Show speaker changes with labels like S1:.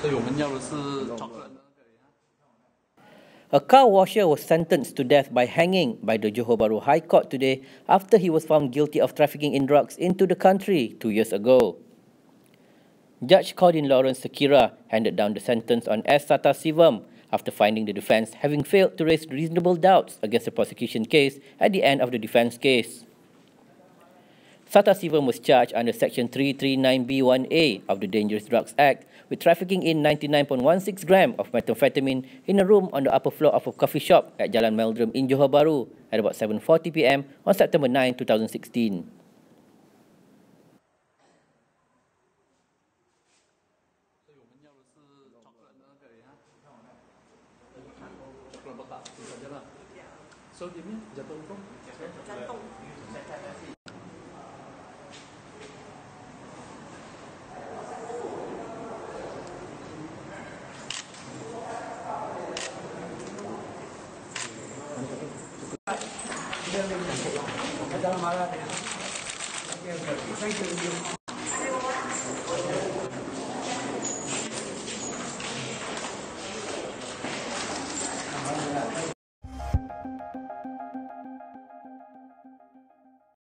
S1: 所以我们要的是 chocolate。
S2: A car washer was sentenced to death by hanging by the Johor Bahru High Court today after he was found guilty of trafficking in drugs into the country two years ago. Judge Cordin Lawrence Sekira handed down the sentence on S. Sata Sivam after finding the defense having failed to raise reasonable doubts against the prosecution case at the end of the defense case. Sata Sivam was charged under Section 339B1A of the Dangerous Drugs Act with trafficking in 99.16 gram of methamphetamine in a room on the upper floor of a coffee shop at Jalan Meldrum in Johor Bahru at about 7.40 p.m. on September 9, 2016.
S1: So